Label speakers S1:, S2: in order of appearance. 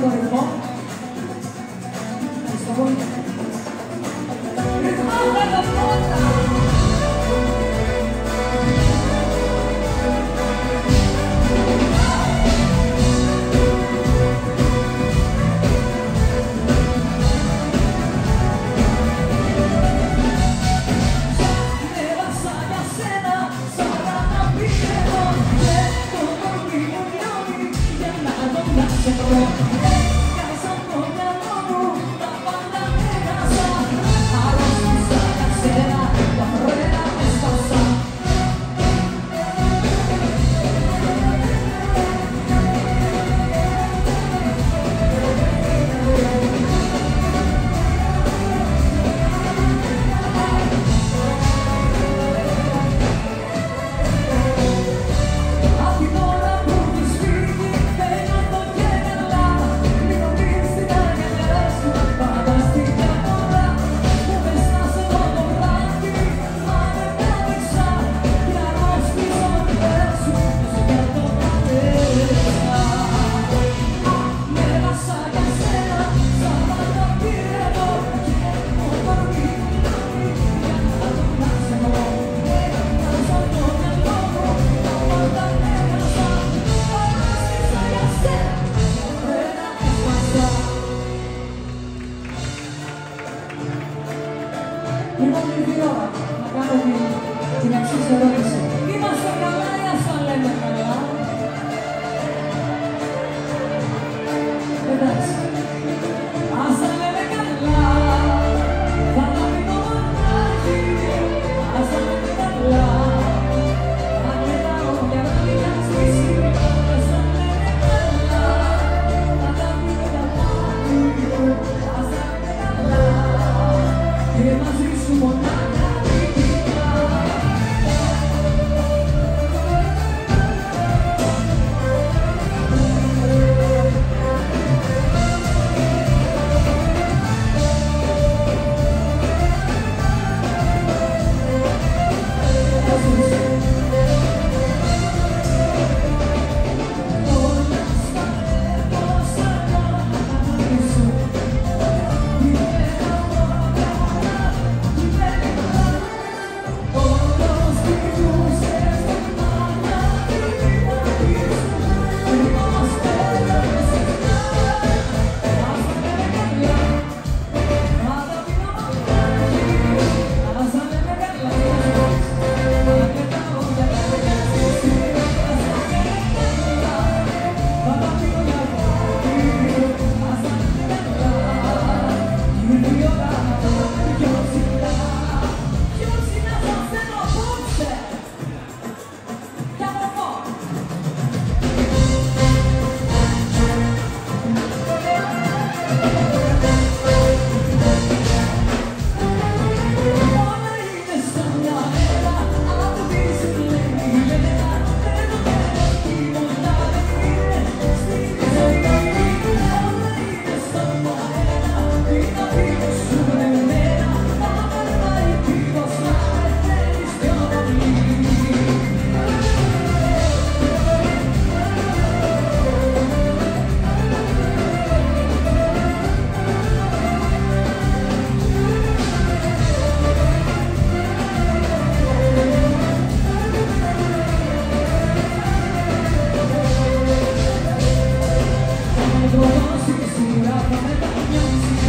S1: going to và mãi tạo nhân sinh